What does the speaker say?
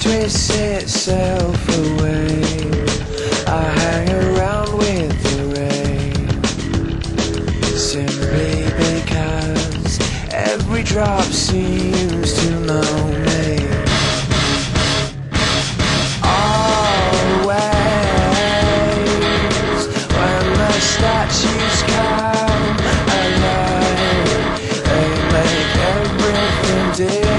Twists itself away. I hang around with the rain simply because every drop seems to know me. Always when the statues come alive, they make everything dear.